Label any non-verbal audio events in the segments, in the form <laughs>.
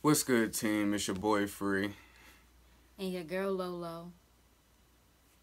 What's good, team? It's your boy Free. And your girl Lolo.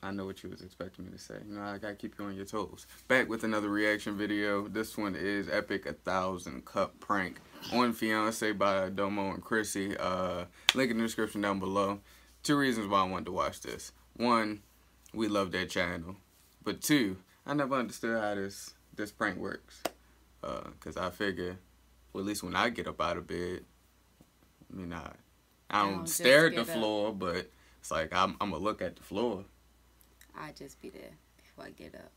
I know what you was expecting me to say. You know, I gotta keep you on your toes. Back with another reaction video. This one is Epic A Thousand Cup Prank on Fiance by Domo and Crissy. Uh, link in the description down below. Two reasons why I wanted to watch this. One, we love that channel. But two, I never understood how this this prank works. Uh, Cause I figure, well, at least when I get up out of bed, I mean, I, I don't, don't stare at the get up. floor, but it's like I'm, I'm gonna look at the floor. I just be there before I get up.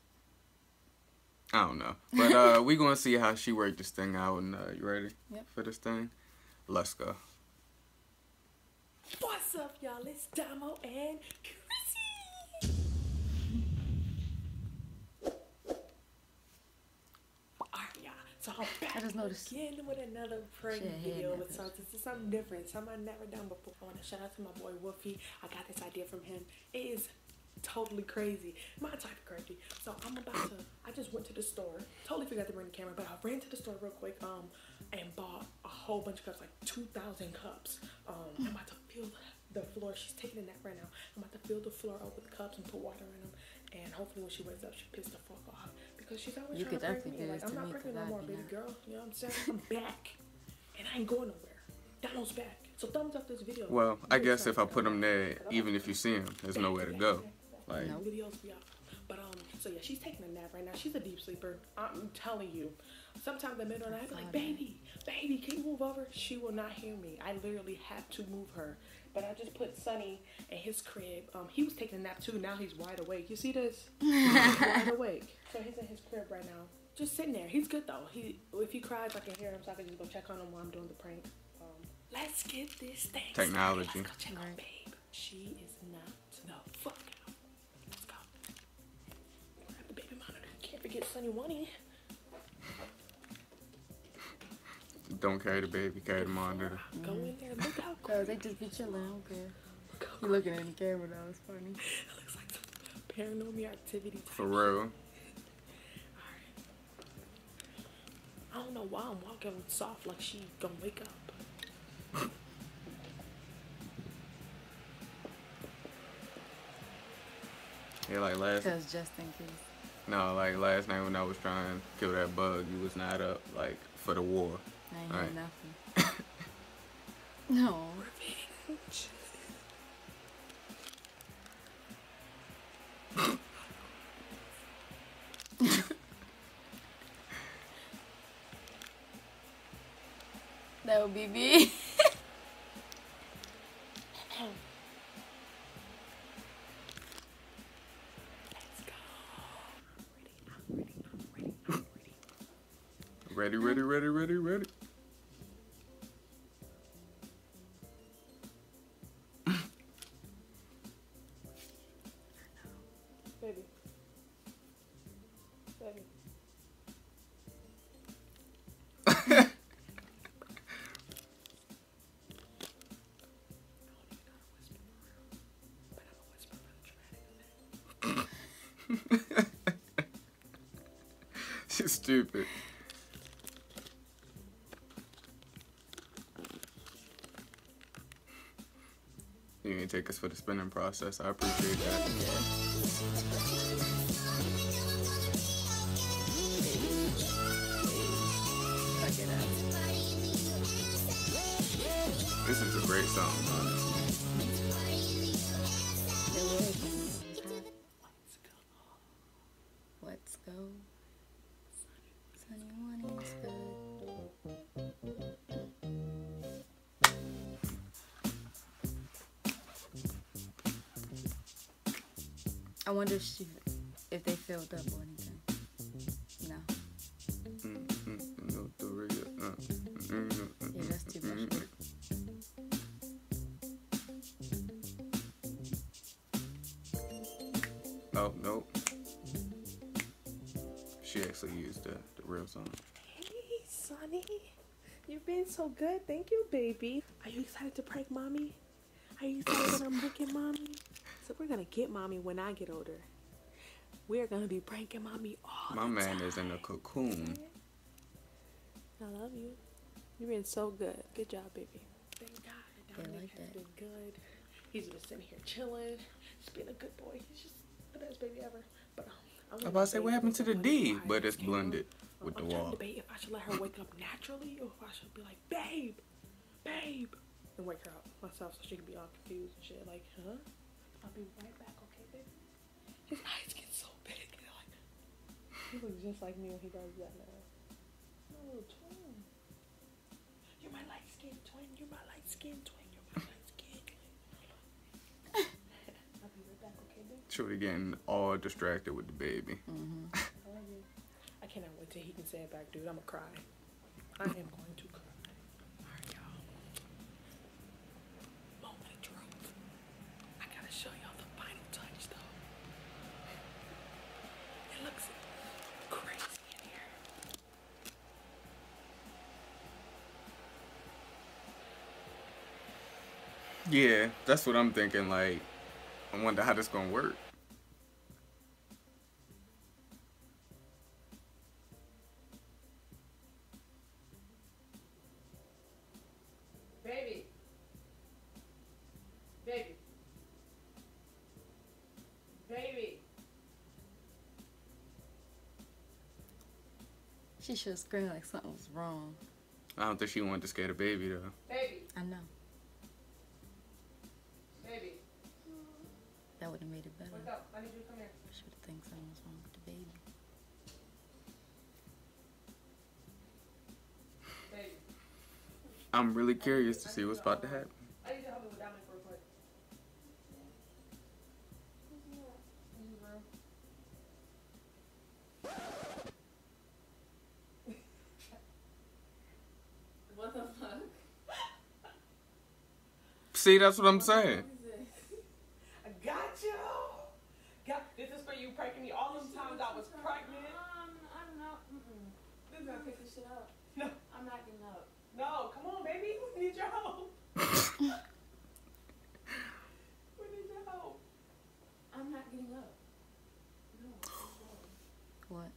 I don't know. But uh we gonna see how she worked this thing out and uh you ready Yep. for this thing? Let's go. What's up, y'all? It's Domo and Crissy. Alright, y'all. So I'm back I just noticed again with another prank video with in something, this is something different, something I've never done before. I want to shout out to my boy Wolfie. I got this idea from him. It is totally crazy. My type of crazy. So I'm about to. I just went to the store. Totally forgot to bring the camera, but I ran to the store real quick. Um, and bought a whole bunch of cups, like two thousand cups. Um, I'm about to fill the floor. She's taking a nap right now. I'm about to fill the floor up with cups and put water in them. And hopefully when she wakes up, she pisses the fuck off because she's always You trying to prank me. Like I'm not me, pregnant 'cause no more, baby not. girl. You know what I'm saying? I'm back, and I ain't going nowhere. Donald's back. So thumbs up this video. Well, I guess if I put him there, even if you see him, there's nowhere to go. Like No. videos be out. But um, so yeah, she's taking a nap right now. She's a deep sleeper. I'm telling you. Sometimes in the middle of the night, I be like, baby, baby, can you move over? She will not hear me. I literally have to move her. But I just put Sonny in his crib. Um, he was taking a nap too. Now he's wide awake. You see this? <laughs> He's wide awake. So he's in his crib right now, just sitting there. He's good though. He if he cries, I can hear him, so I can just go check on him while I'm doing the prank. Um, let's get this thing. started. Technology. Let's go check on Right. babe. She is not the fuck out. Let's go. Grab the baby monitor. Can't forget Sunny Wunny. Don't carry the baby, carry the monitor. Go in there. Look how <laughs> Cause they just be chilling, I don't care. Look You looking at the camera though, it's funny. <laughs> It looks like some paranormal activity. type For real. I don't know why I'm walking soft like she gonna wake up. <laughs> Yeah, like last Cause just in case. no, like last night when I was trying to kill that bug, you was not up like for the war. I Alright. heard nothing. <laughs> no. Revenge. <laughs> That would be me. <laughs> ready. Ready, ready, ready, ready, ready. Baby. Baby. <laughs> She's stupid. You didn't take us for the spinning process. I appreciate that. Fuck it up. This is a great song, honestly. I wonder if she, if they filled up or anything. No. Mm, mm, no, the radio, uh, mm, mm, mm, Yeah, that's too much. Oh, nope. She actually used the, the real song. Hey, Sonny. You've been so good. Thank you, baby. Are you excited to prank mommy? Are you excited when I'm looking mommy? So we're gonna get mommy when I get older. We're gonna be pranking mommy all My the man time. is in a cocoon. I love you. You've been so good. Good job, baby. Thank They Dominic like has that. been good. He's just sitting here chilling. He's been a good boy. He's just the best baby ever. But um, I'm about to say what happened to the D, but it's blended with the I'm trying wall. to debate if I should let her wake up naturally or if I should be like, babe, babe, and wake her up myself so she can be all confused and shit. Like, huh? I'll be right back, okay, baby? His eyes get so big. They're like, he looks just like me when he does that now. Oh, twin. You're my light skinned twin. You're my light skinned twin. You're my light skinned twin. <laughs> I'll be right back, okay, baby? Shorty getting all distracted with the baby. Mm-hmm. I love you. I cannot wait till he can say it back, dude. I'm gonna cry. I am going Yeah, that's what I'm thinking. Like, I wonder how this gonna work. Baby. Baby. Baby. She should scream like something was wrong. I don't think she wanted to scare the baby though. Baby. I know. Would have made it better. Wake up. I need you to come here. Should have think something was wrong with the baby. Baby. I'm really curious to see what's about to happen. I need to help me with Dominic real quick. What the fuck? See, that's what I'm saying. I got you. Got this is for you pranking me all those times I was pregnant. Um, I don't know. Mm-mm. This I'm gonna is- pick this shit up. No, I'm not getting up. No, come on, baby. We need your help. <laughs> <laughs> we need your help. I'm not getting up. No. What?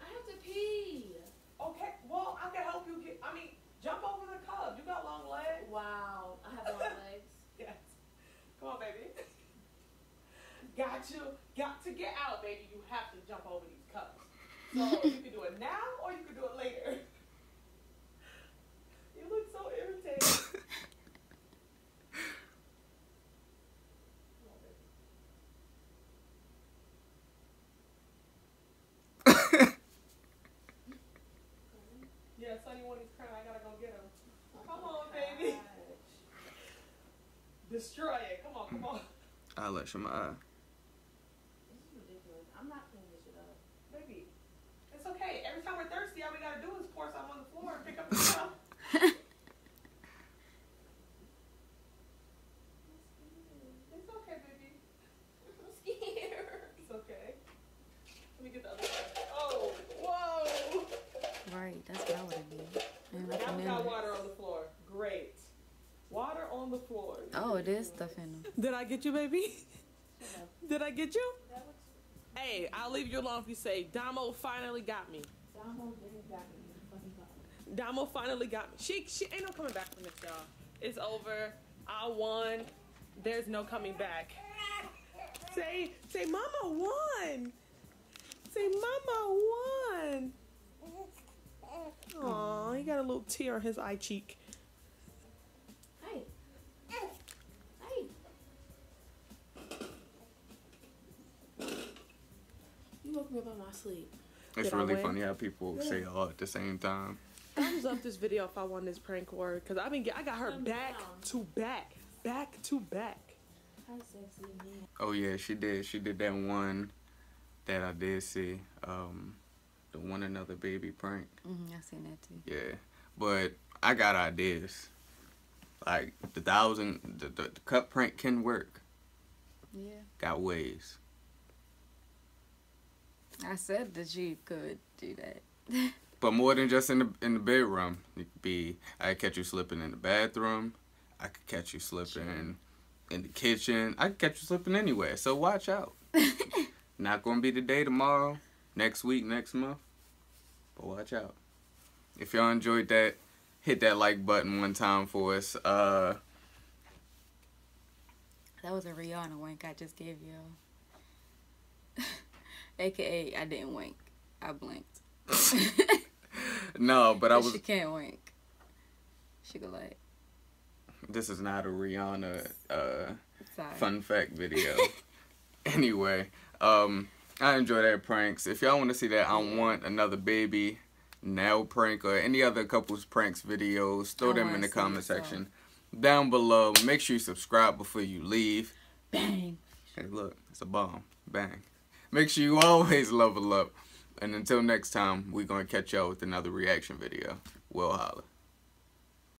I have to pee. Okay, well, I can help you get. I mean, jump over the cub. You got long legs. Wow. I have long <laughs> legs. Yes. Come on, baby. Got you. Got to get out, baby. You have to jump over these cups. So you can do it now or you can do it later. You look so irritated. Come on, baby. Yeah, Sonny when he's crying, I gotta go get him. Oh come on, baby. <laughs> Destroy it. Come on, come on. I'll let you eye. This is ridiculous. I'm not cleaning this shit up. Baby, it's okay. Every time we're thirsty, all we gotta do is pour some on the floor and pick up the <laughs> cup. <laughs> It's okay, baby. I'm scared. It's okay. Let me get the other side. Oh, whoa! Right, that's what I would have did. Ain't Now nothing we in got there. water on the floor. Great. Water on the floor. Oh, it is stuff in them. Did I get you, baby? Did I <laughs> get you? Hey, I'll leave you alone if you say, Domo finally got me. Domo didn't got me. You fucking got me. Domo finally got me. She she ain't no coming back from this, y'all. It's over. I won. There's no coming back. Say say Mama won. Say Mama won. <laughs> Aw, he got a little tear on his eye cheek. Woke me up on my sleep. It's Did really funny how people say all at the same time. I Thumbs up this video if I won this prank war, cause I've been get, I got her Thumbs back down. to back, back to back. Sexy. Oh yeah, she did. She did that one that I did see. Um, the one another baby prank. hmm I seen that too. Yeah, but I got ideas. Like the thousand, the, the, the cup prank can work. Yeah. Got ways. I said that you could do that. <laughs> But more than just in the in the bedroom, it could be I could catch you slipping in the bathroom. I could catch you slipping in the kitchen. I could catch you slipping anywhere. So watch out. <laughs> Not gonna be today, tomorrow, next week, next month. But watch out. If y'all enjoyed that, hit that like button one time for us. Uh, That was a Rihanna wink I just gave you. AKA, I didn't wink. I blinked. <laughs> No, but I was. She can't wink. She could like. This is not a Rihanna uh, Sorry. fun fact <laughs> video. anyway, um, I enjoy that pranks. If y'all want to see that, I want another baby now prank or any other couples pranks videos. Throw I them in the comment section down below. Make sure you subscribe before you leave. Bang. Hey, look, it's a bomb. Bang. Make sure you always level up. And until next time, we're going to catch y'all with another reaction video. We'll holla.